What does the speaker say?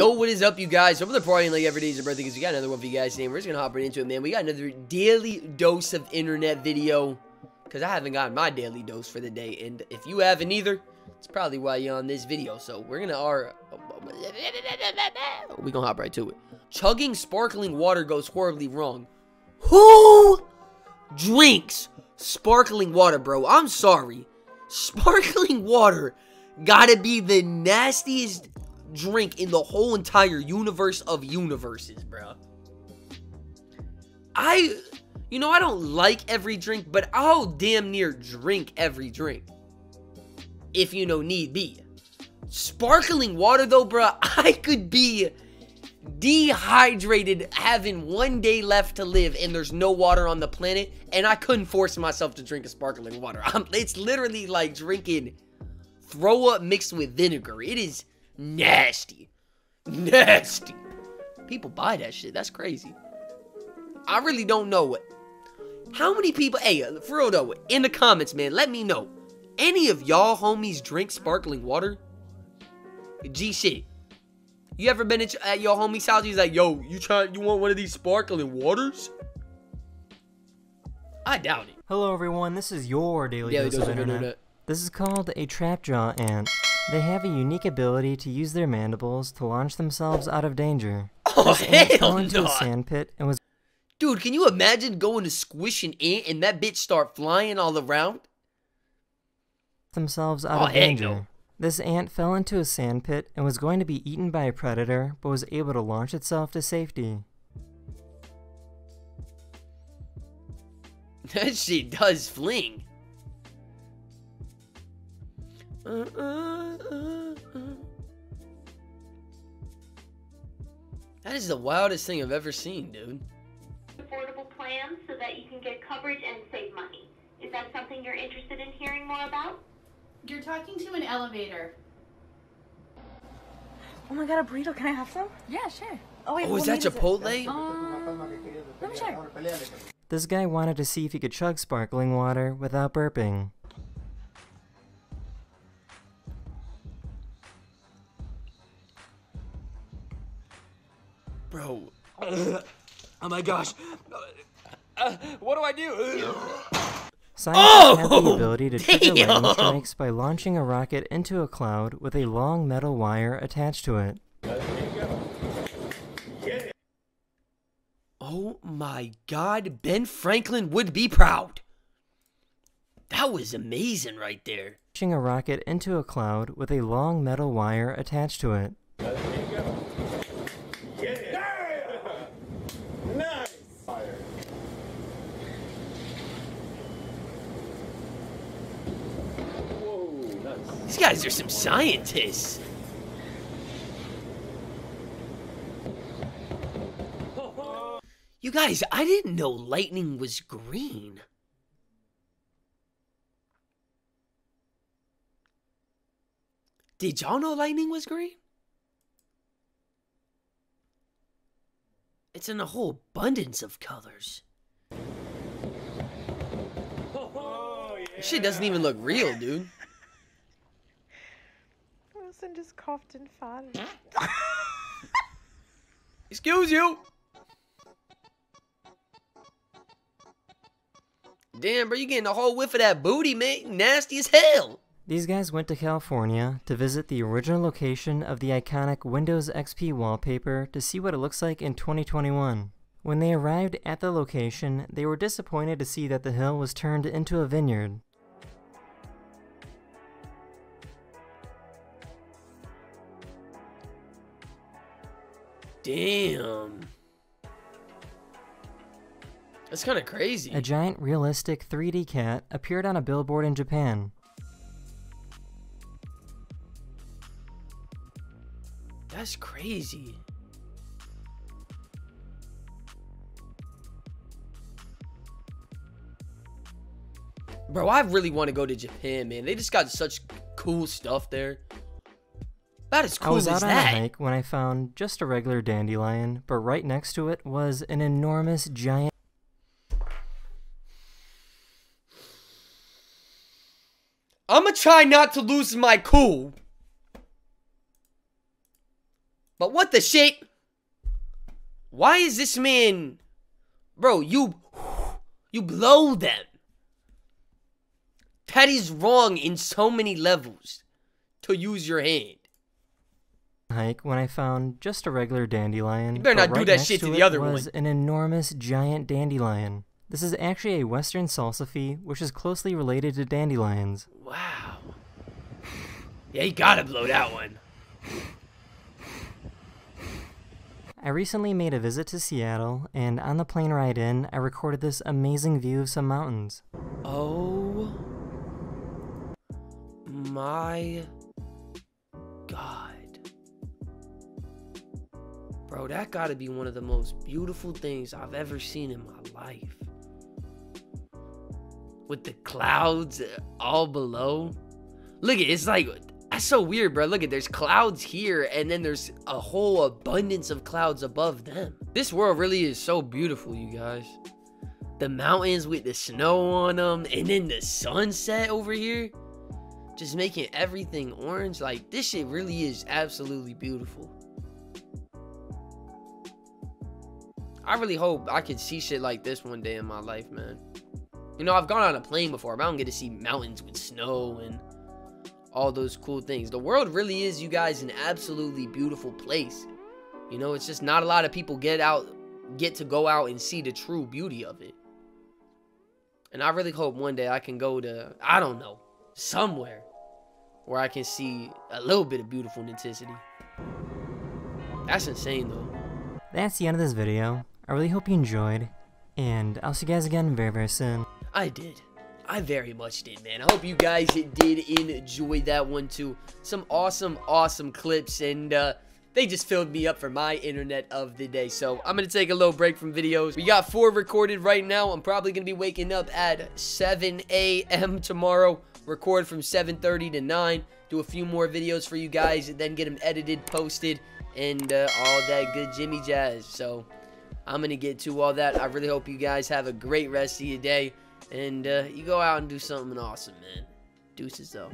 Yo, what is up, you guys? Hope they're partying like every day is a birthday because we got another one for you guys today. We're just gonna hop right into it, man. We got another daily dose of internet video because I haven't gotten my daily dose for the day, and if you haven't either, it's probably why you're on this video. So we're gonna are we gonna hop right to it. Chugging sparkling water goes horribly wrong. Who drinks sparkling water, bro? I'm sorry. Sparkling water gotta be the nastiest drink in the whole entire universe of universes, bro. I, you know, I don't like every drink, but I'll damn near drink every drink. If you know need be. Sparkling water though, bro, I could be dehydrated having one day left to live and there's no water on the planet and I couldn't force myself to drink a sparkling water. I'm, it's literally like drinking throw up mixed with vinegar. It is Nasty. Nasty. People buy that shit. That's crazy. I really don't know what. How many people, hey, uh, for real though, in the comments, man, let me know. Any of y'all homies drink sparkling water? G shit. You ever been at your homie's house? He's like, yo, you try, you want one of these sparkling waters? I doubt it. Hello everyone, this is your Daily, Daily Dose of Internet. Internet. This is called a trap jaw ant. They have a unique ability to use their mandibles to launch themselves out of danger. Oh, this hell into no. a sandpit and was. Dude, can you imagine going to squish an ant and that bitch start flying all around? Themselves out oh, of danger. No. This ant fell into a sandpit and was going to be eaten by a predator, but was able to launch itself to safety. That shit does fling. Uh, uh, uh, that is the wildest thing I've ever seen, dude. Affordable plans so that you can get coverage and save money. Is that something you're interested in hearing more about? You're talking to an elevator. Oh my god, a burrito. Can I have some? Yeah, sure. Oh, wait, oh is that Chipotle? Is um, let me check. This guy wanted to see if he could chug sparkling water without burping. Bro. oh my gosh. Uh, what do I do? Scientists oh, have the ability to trigger lightning strikes by launching a rocket into a cloud with a long metal wire attached to it. Oh my god, Ben Franklin would be proud. That was amazing right there. Launching a rocket into a cloud with a long metal wire attached to it. These guys are some scientists. You guys, I didn't know lightning was green. Did y'all know lightning was green? It's in a whole abundance of colors. Oh, yeah. This shit doesn't even look real, dude. Wilson just coughed and farted. Excuse you. Damn, bro, you getting a whole whiff of that booty, man. Nasty as hell. These guys went to California to visit the original location of the iconic Windows XP wallpaper to see what it looks like in 2021. When they arrived at the location, they were disappointed to see that the hill was turned into a vineyard. Damn. That's kind of crazy. A giant realistic 3D cat appeared on a billboard in Japan. That's crazy. Bro, I really want to go to Japan, man. They just got such cool stuff there. About as cool I was out on that. a hike when I found just a regular dandelion, but right next to it was an enormous giant I'm gonna try not to lose my cool. But what the shit? Why is this man... Bro, you... You blow them. That is wrong in so many levels. To use your hand. Hike when I found just a regular dandelion. You better not do right that next shit to to the it other was one. an enormous giant dandelion. This is actually a western salsify, which is closely related to dandelions. Wow. Yeah, you gotta blow that one. I recently made a visit to Seattle, and on the plane ride in, I recorded this amazing view of some mountains. Oh my god. Bro, that gotta be one of the most beautiful things I've ever seen in my life. With the clouds all below. Look at it's like that's so weird, bro. Look at there's clouds here and then there's a whole abundance of clouds above them. This world really is so beautiful, you guys the mountains with the snow on them and then the sunset over here just making everything orange like this shit really is absolutely beautiful i really hope i could see shit like this one day in my life man you know i've gone on a plane before but i don't get to see mountains with snow and all those cool things the world really is you guys an absolutely beautiful place you know it's just not a lot of people get out get to go out and see the true beauty of it and I really hope one day I can go to, I don't know, somewhere where I can see a little bit of beautiful nativity. That's insane though. That's the end of this video. I really hope you enjoyed, and I'll see you guys again very, very soon. I did. I very much did, man. I hope you guys did enjoy that one too. Some awesome, awesome clips, and uh, they just filled me up for my internet of the day. So I'm going to take a little break from videos. We got four recorded right now. I'm probably going to be waking up at 7 a.m. tomorrow. Record from 7.30 to 9. Do a few more videos for you guys, and then get them edited, posted, and uh, all that good Jimmy Jazz. So I'm going to get to all that. I really hope you guys have a great rest of your day. And uh, you go out and do something awesome, man. Deuces, though.